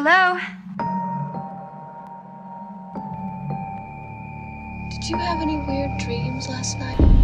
Hello? Did you have any weird dreams last night?